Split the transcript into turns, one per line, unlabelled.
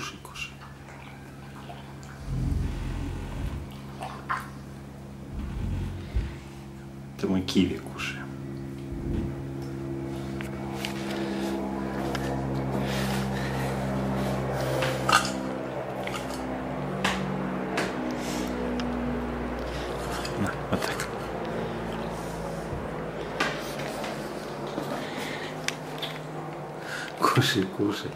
Кушай, кушай. Это мы киви кушаем. Вот так. Кушай, кушай.